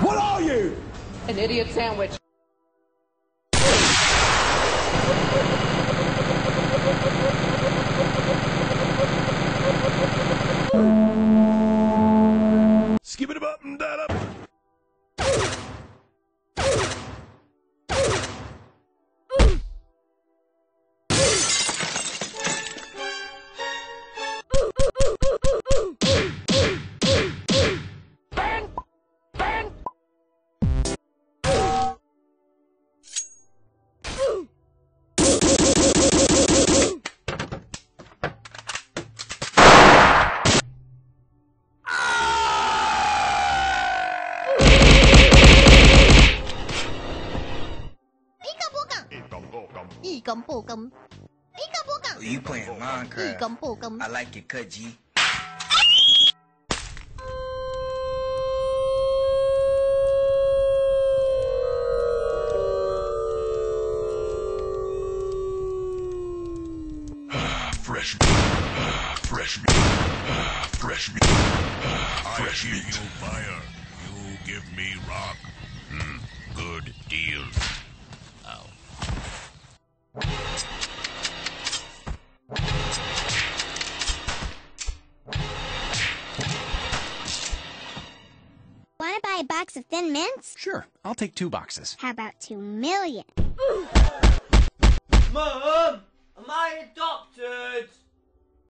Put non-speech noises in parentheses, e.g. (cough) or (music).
What are you? An idiot sandwich. Skip it up and that up. You playing Minecraft? I like your cut, G. (sighs) Fresh meat. (sighs) Fresh meat. (sighs) Fresh meat. Fresh meat. you fire. You give me rock. Hmm, good deal. Buy a box of Thin Mints? Sure, I'll take two boxes. How about two million? Mom!